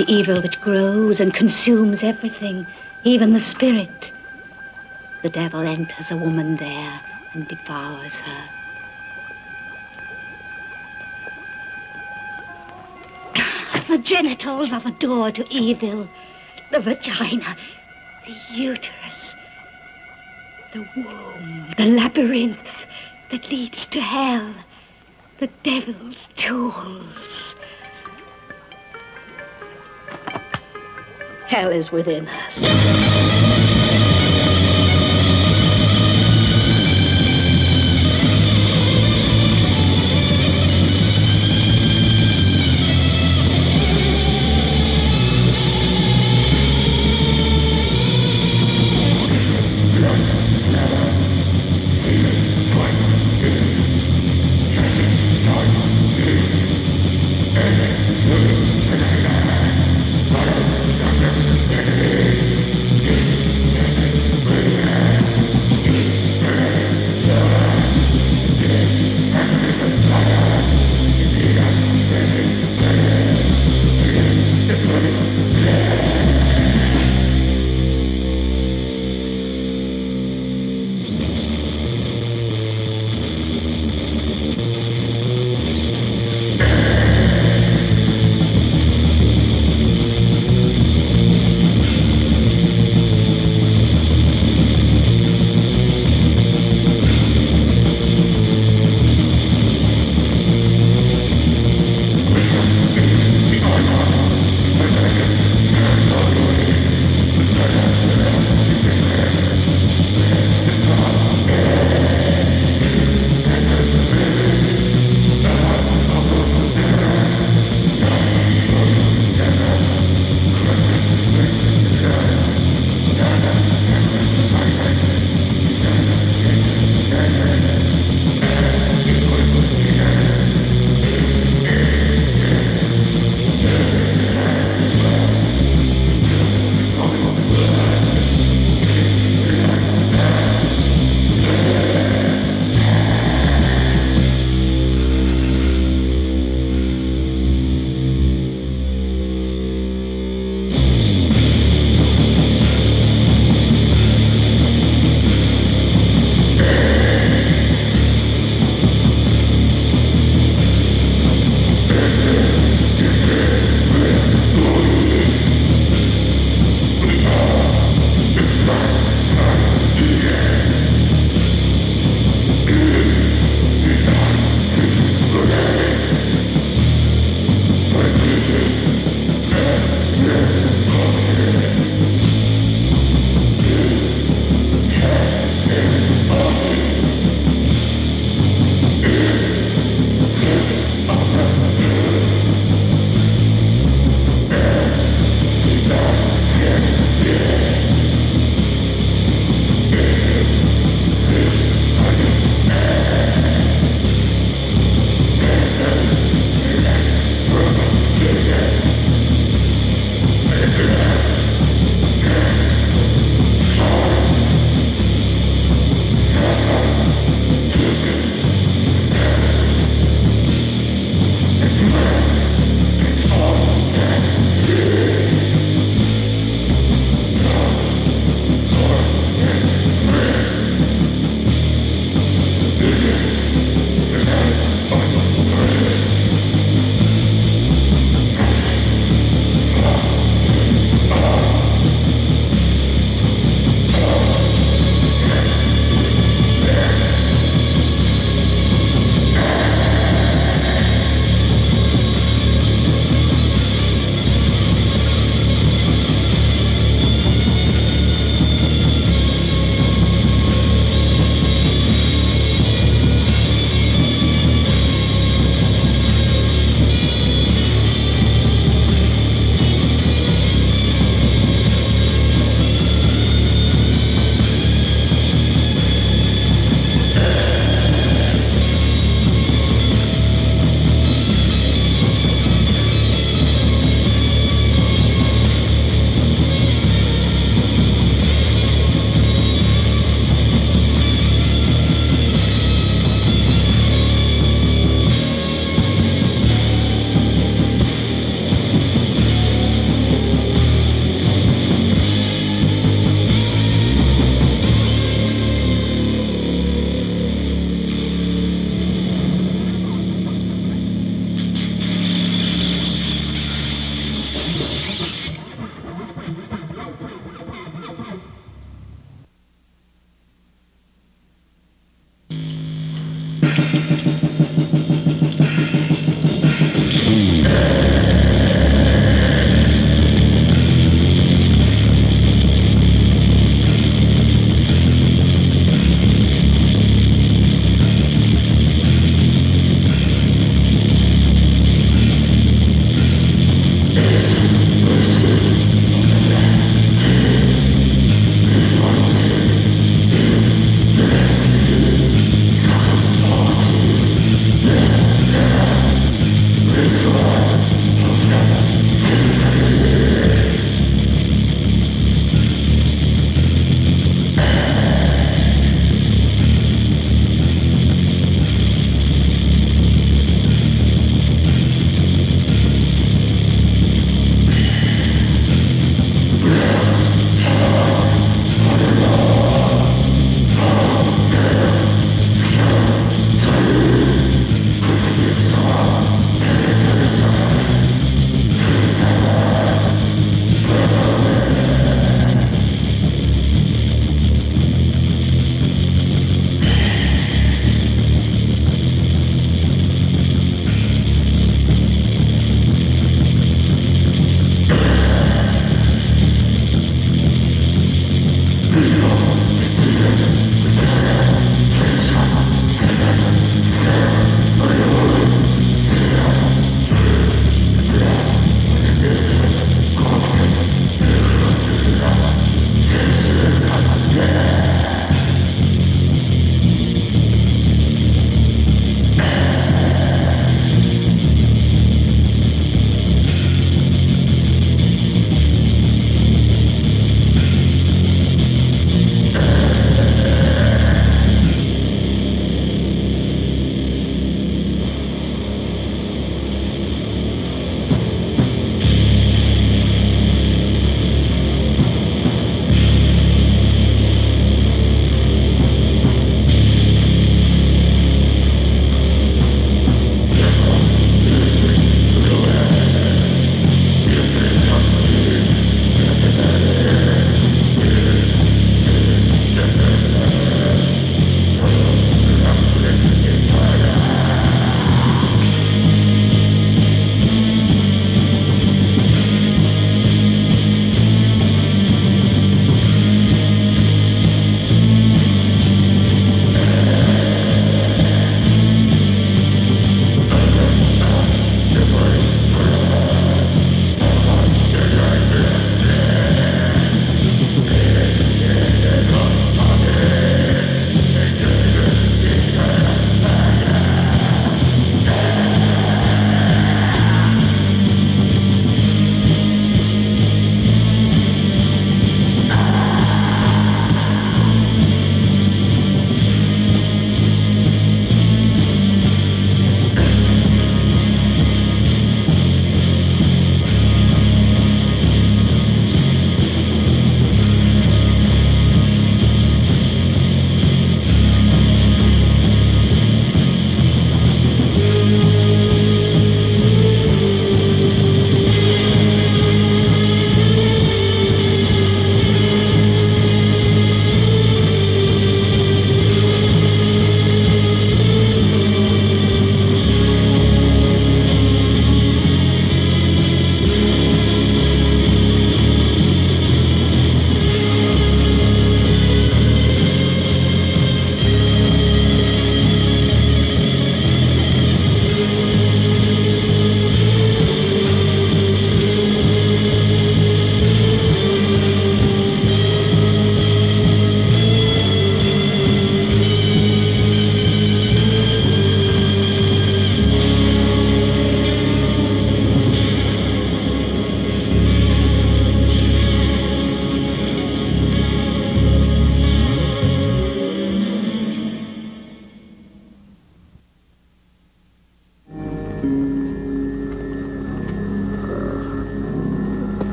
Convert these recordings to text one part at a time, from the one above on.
The evil which grows and consumes everything, even the spirit. The devil enters a woman there and devours her. The genitals are the door to evil. The vagina, the uterus, the womb, the labyrinth that leads to hell. The devil's tools. Hell is within us.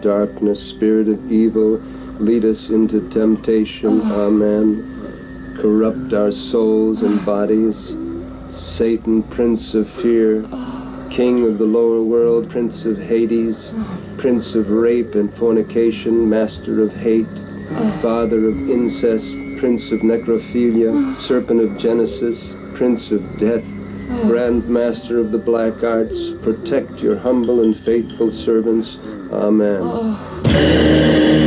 Darkness, spirit of evil, lead us into temptation. Amen. Corrupt our souls and bodies. Satan, prince of fear, king of the lower world, prince of Hades, prince of rape and fornication, master of hate, father of incest, prince of necrophilia, serpent of Genesis, prince of death, Grand Master of the Black Arts, protect your humble and faithful servants. Amen. Almighty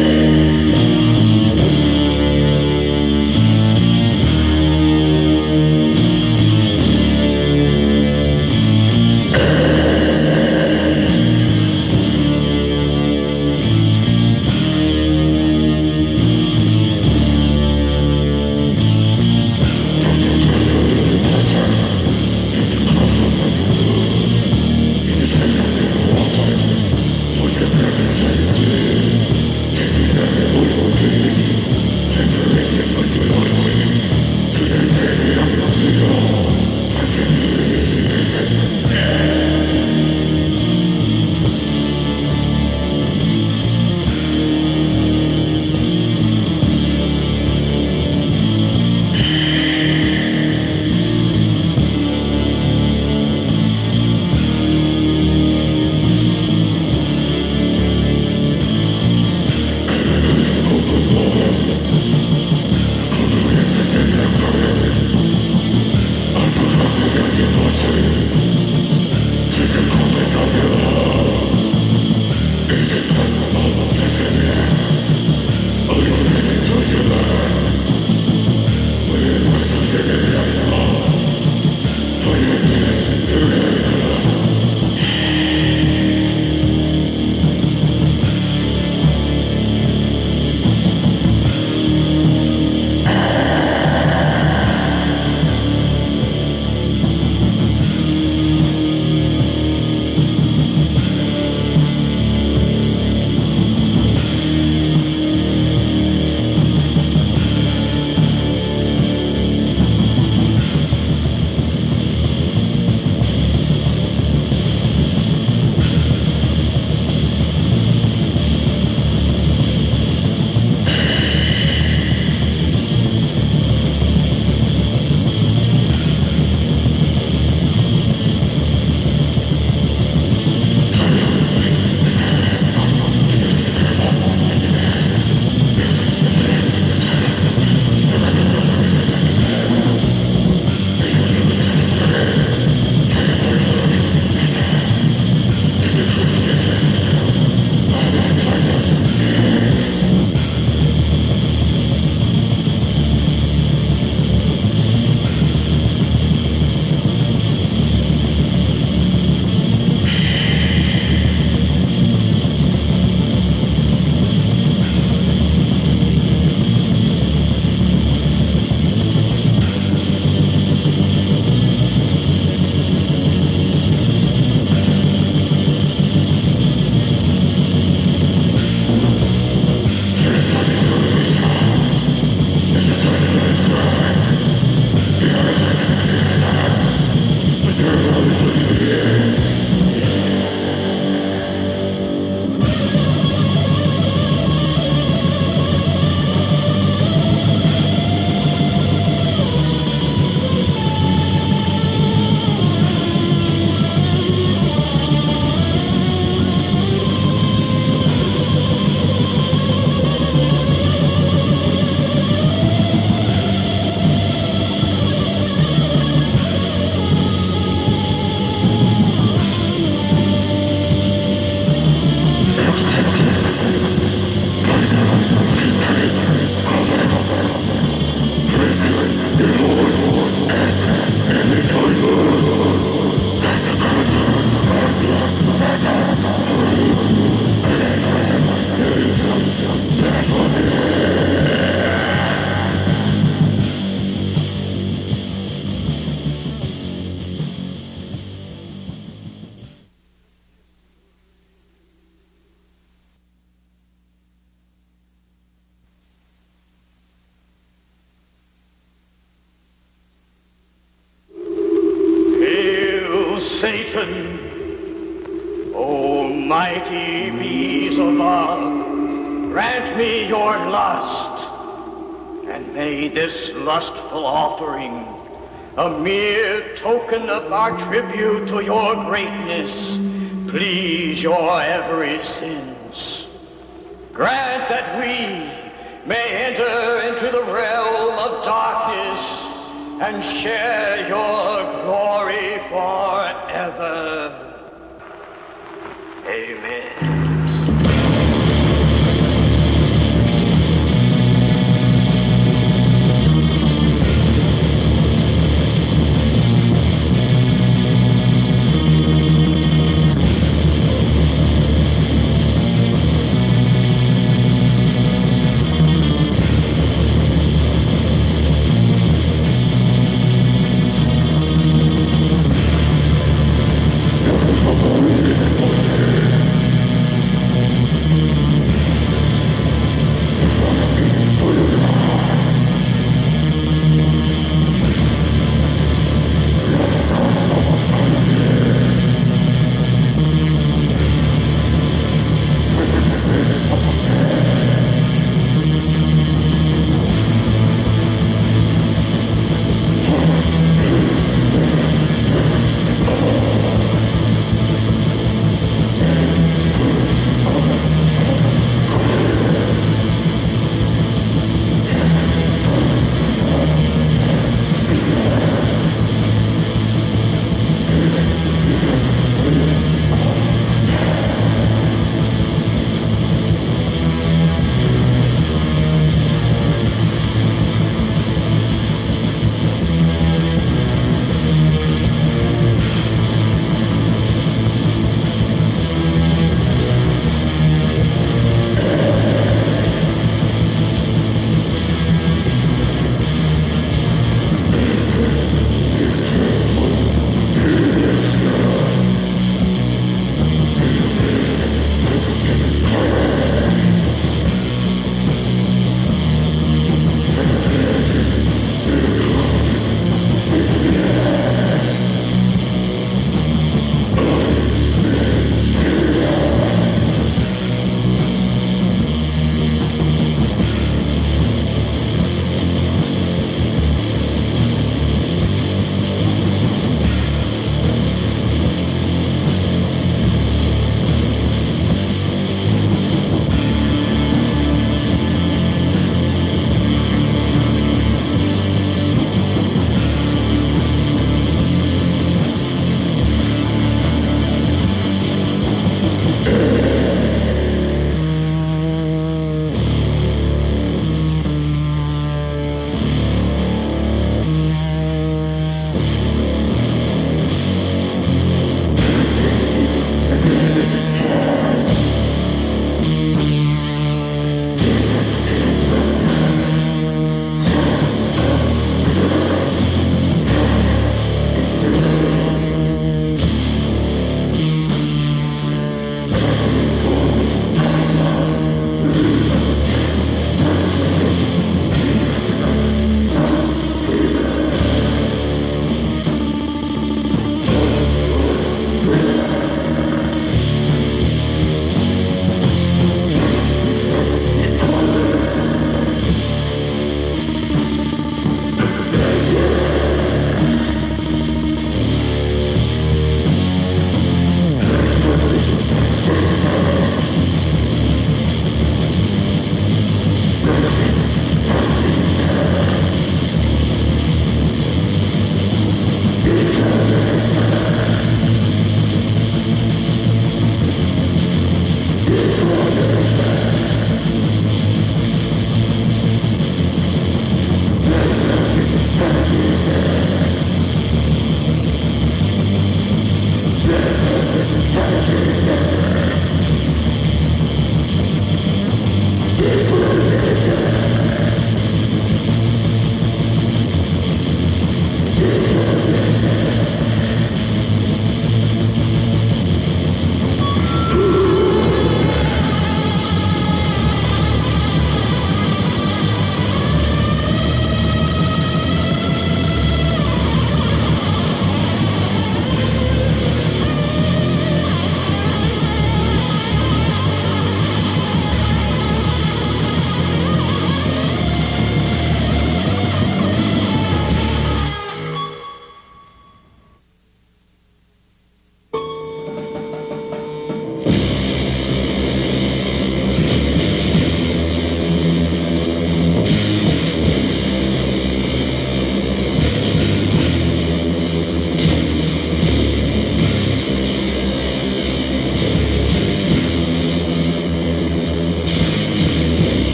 a mere token of our tribute to your greatness, please your every sense. Grant that we may enter into the realm of darkness and share your glory forever. Amen.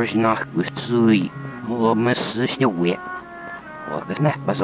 Ers nach gusui o mes ne we o ne pas